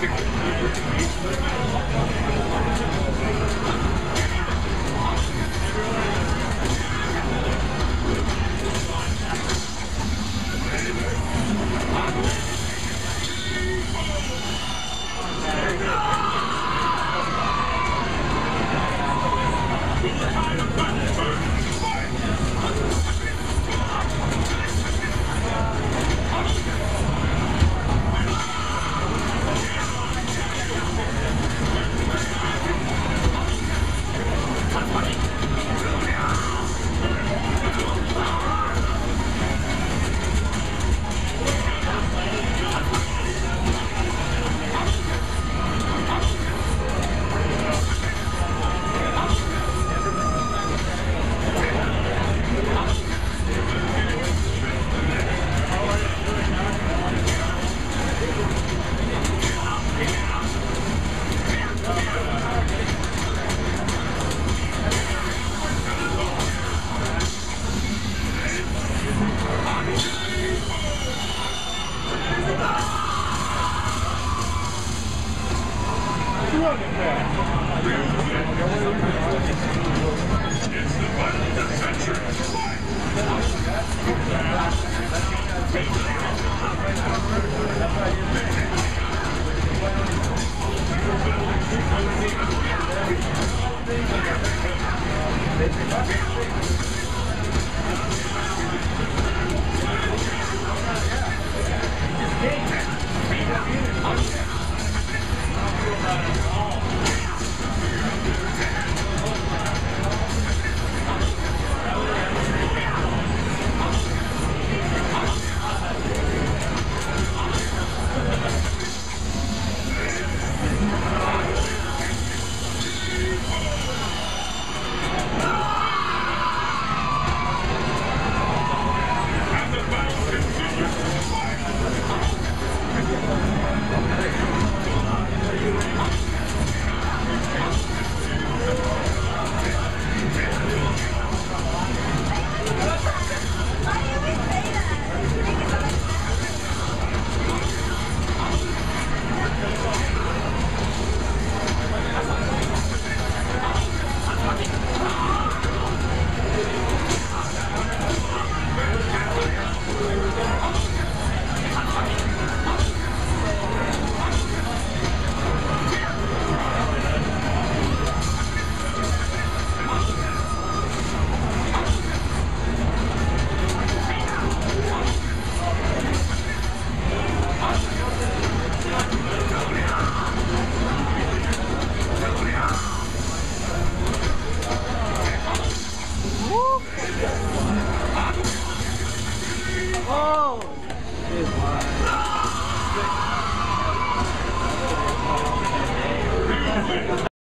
Thank you. It's the button of the century. Oh!